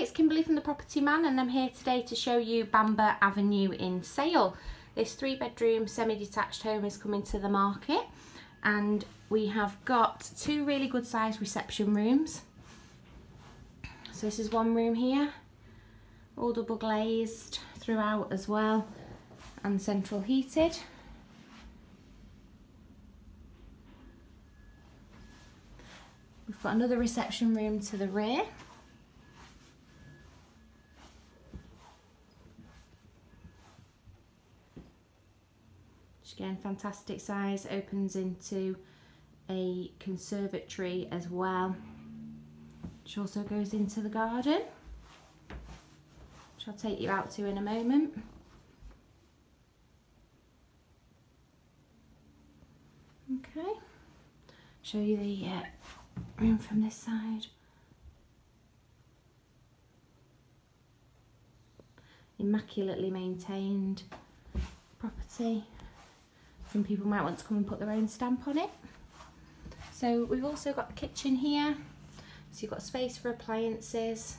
It's Kimberly from The Property Man and I'm here today to show you Bamber Avenue in Sale. This three bedroom semi-detached home is coming to the market and we have got two really good sized reception rooms. So this is one room here, all double glazed throughout as well and central heated. We've got another reception room to the rear. Again fantastic size opens into a conservatory as well which also goes into the garden which I'll take you out to in a moment. Okay. Show you the uh, room from this side. Immaculately maintained property some people might want to come and put their own stamp on it. So we've also got the kitchen here. So you've got space for appliances.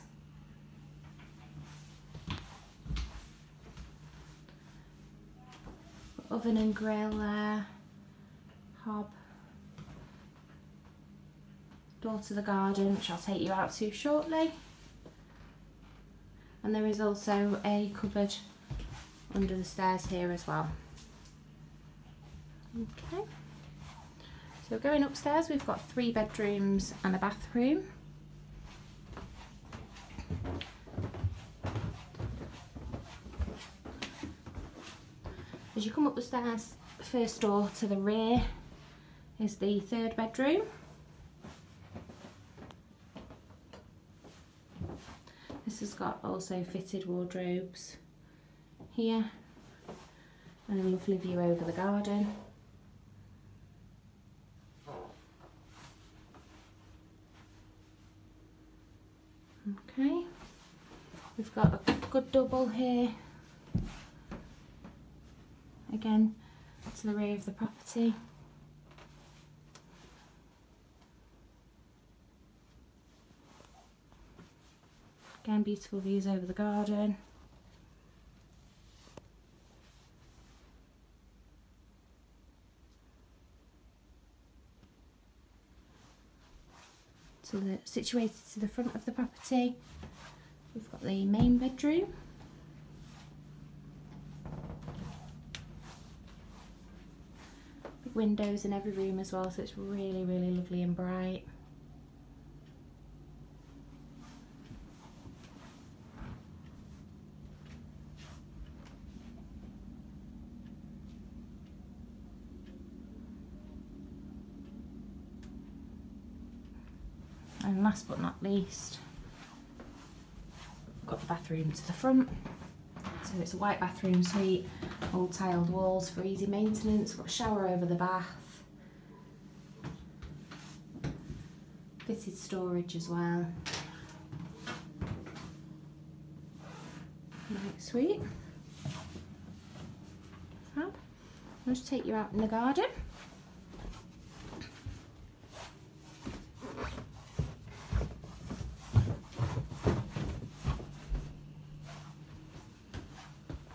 Oven and grill there. Hob. Door to the garden, which I'll take you out to shortly. And there is also a cupboard under the stairs here as well. Okay. So going upstairs, we've got three bedrooms and a bathroom. As you come up the stairs, first door to the rear is the third bedroom. This has got also fitted wardrobes here and a lovely view over the garden. Okay, we've got a good double here. Again, to the rear of the property. Again, beautiful views over the garden. So the situated to the front of the property. We've got the main bedroom. Big windows in every room as well, so it's really, really lovely and bright. and last but not least got the bathroom to the front. So it's a white bathroom suite all tiled walls for easy maintenance. Got a shower over the bath. Fitted storage as well. Right suite. fab. I'll just take you out in the garden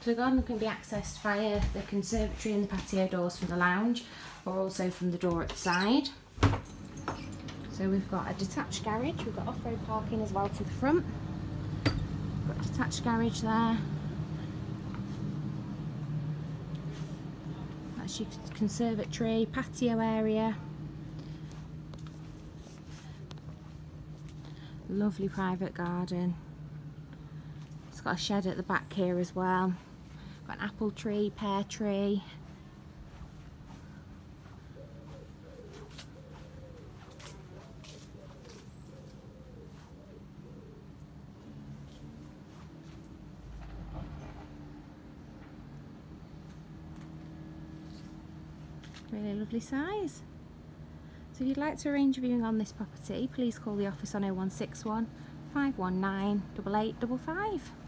So the garden can be accessed via the conservatory and the patio doors from the lounge or also from the door at the side. So we've got a detached garage, we've got off-road parking as well to the front. We've got a detached garage there. That's your conservatory, patio area. Lovely private garden. It's got a shed at the back here as well. Got an apple tree, pear tree. Really lovely size. So if you'd like to arrange a viewing on this property, please call the office on 0161 519 8855.